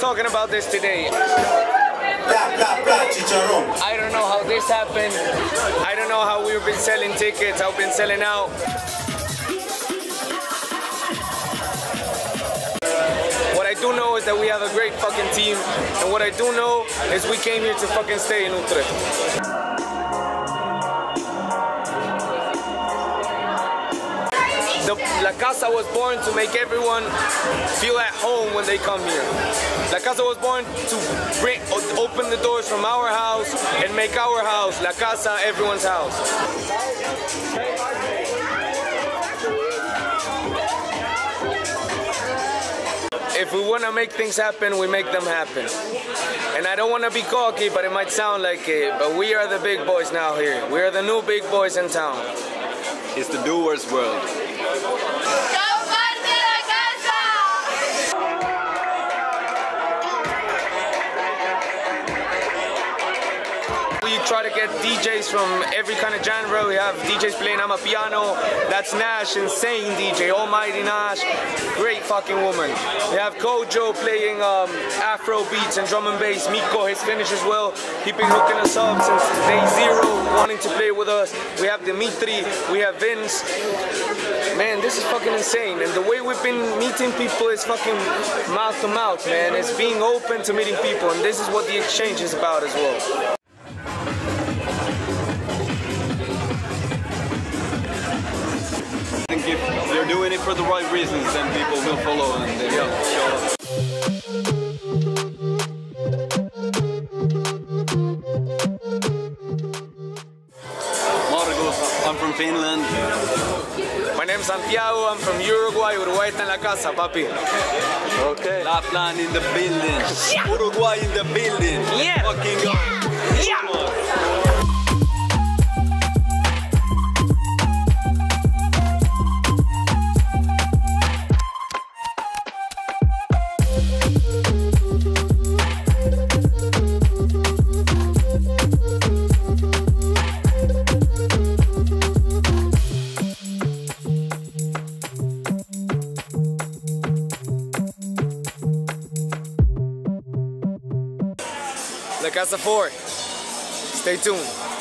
talking about this today. I don't know how this happened. I don't know how we've been selling tickets, how we've been selling out. What I do know is that we have a great fucking team, and what I do know is we came here to fucking stay in Utrecht. The, La Casa was born to make everyone feel at home when they come here. La Casa was born to bring, open the doors from our house and make our house, La Casa, everyone's house. If we want to make things happen, we make them happen. And I don't want to be cocky, but it might sound like it, but we are the big boys now here. We are the new big boys in town. It's the doers world. Try to get DJs from every kind of genre. We have DJs playing amapiano. That's Nash, insane DJ, Almighty Nash, great fucking woman. We have Kojo playing um, Afro beats and drum and bass. Miko, his Finnish as well. He been hooking us up since day zero, wanting to play with us. We have Dimitri, we have Vince. Man, this is fucking insane. And the way we've been meeting people is fucking mouth to mouth, man. It's being open to meeting people, and this is what the exchange is about as well. It for the right reasons, then people will follow and uh, they will show up. I'm from Finland. My name's Santiago, I'm from Uruguay, Uruguay está en la casa, papi. Okay. Lapland in the building. Uruguay in the building. Yeah. Fucking go. Come on. La Casa 4. Stay tuned.